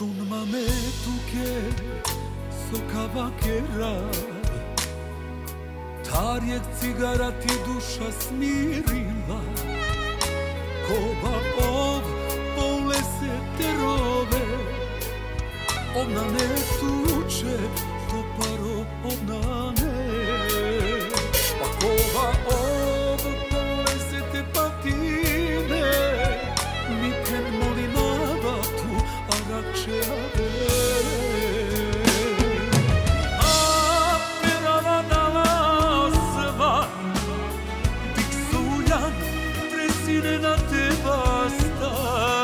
Çunmametuke soka bakera Tarjek cigara ti duša smirila Koba ov te robe, Ona ne tuče, to paro obnane. bine, dar te va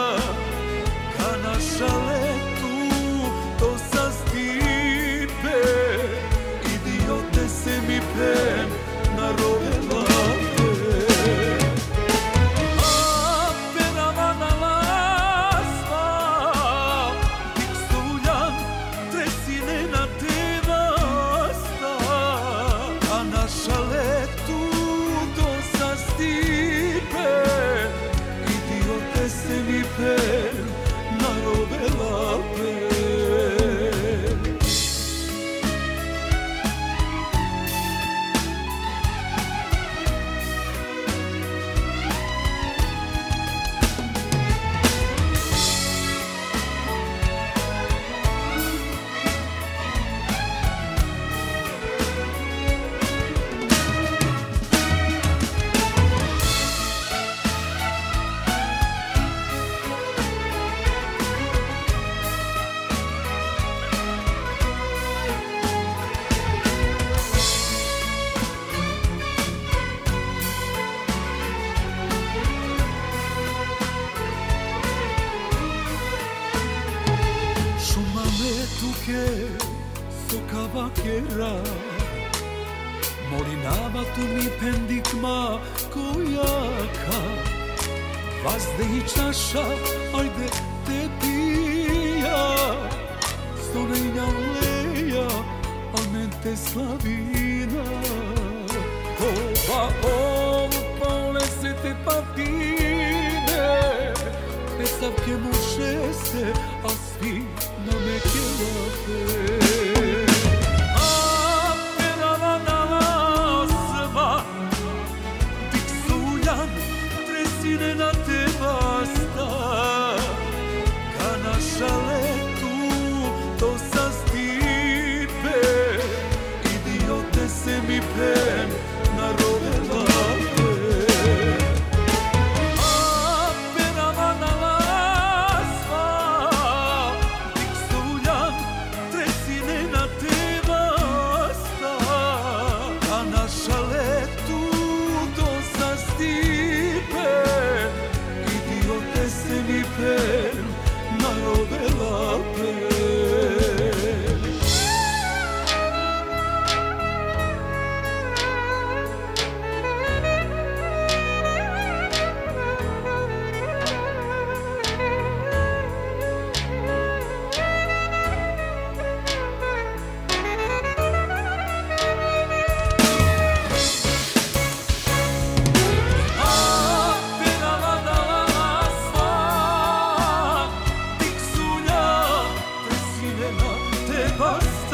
So ka vakera Morinava tu mi pendikma Kojaka Vazde i čaša Ajde te pija Sonejna leja A mente slavina Kova ovo Paule se te patine Pesavke mušese, a svi na meke you did lejos